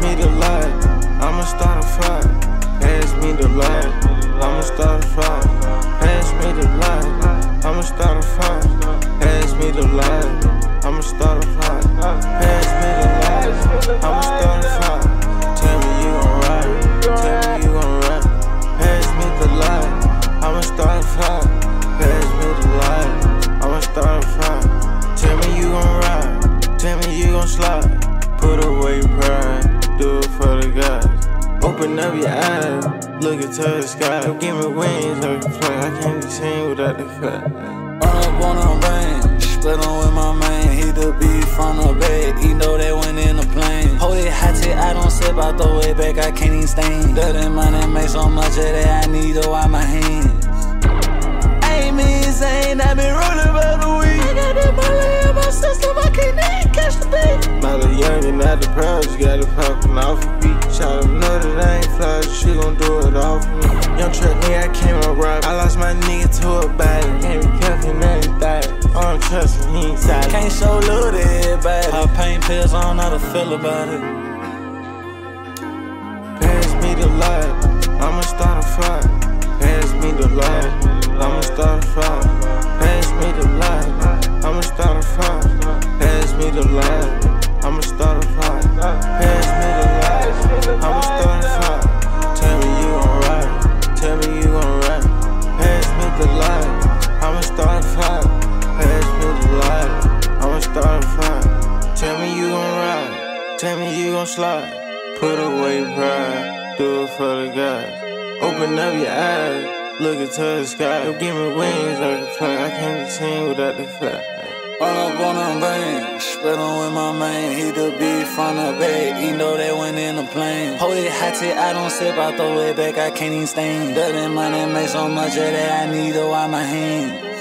me the light, I'ma start a fight. Pass me the light, I'ma start a fight. Pass me the light, I'ma start a fight. Pass me the light, I'ma start a fight. Pass me the light, I'ma start a fight. Tell me you gon' ride, tell me you gon' ride. Pass me the light, I'ma start a fight. Pass me the light, I'ma start a fight. Tell me you gon' ride, tell me you gon' slide. Put away your pride. Guys. Open up your eyes, look into the sky. Give me wings, I can fly. I can't be seen without the fat. Run up on them bang, split on with my man. He the beef from the bed, he know that went in the plane. Hold it hot till I don't sip, I throw it back, I can't even stain. Dirty money make so much of that I need to wipe my hands. Nigga to a body. Can't be careful, nothing died. I don't trust him, he ain't solid. Can't show love to everybody. Pop pain pills, I don't know how to feel about it. Pass me the light, I'ma start a fire. Pass me the light, I'ma start a fire. Pass me the light, I'ma start a fire. Pass me the light, tell me you gon' slide. Put away pride, do it for the guys. Open up your eyes, look into the sky. Give me wings, like a fly. I can't be seen without the flag. Run up on them bang, split on with my man. He the beef from the bed, he know that went in the plane. Hold it hot I don't sip, I throw it back, I can't even stain. Dirty money make so much of that I need to wipe my hands.